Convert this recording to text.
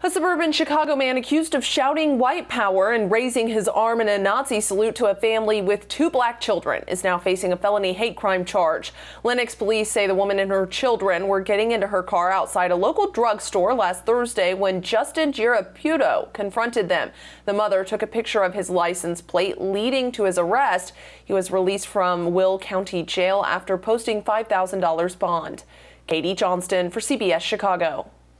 A suburban Chicago man accused of shouting white power and raising his arm in a Nazi salute to a family with two black children is now facing a felony hate crime charge. Lenox police say the woman and her children were getting into her car outside a local drugstore last Thursday when Justin Giraputo confronted them. The mother took a picture of his license plate leading to his arrest. He was released from Will County Jail after posting $5,000 bond. Katie Johnston for CBS Chicago.